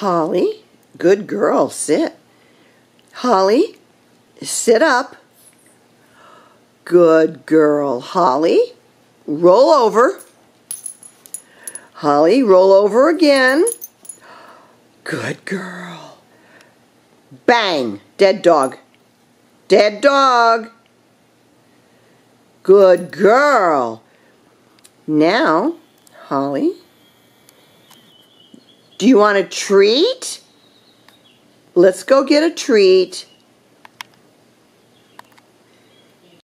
Holly, good girl, sit. Holly, sit up. Good girl, Holly. Roll over. Holly, roll over again. Good girl. Bang, dead dog. Dead dog. Good girl. Now, Holly, do you want a treat? Let's go get a treat.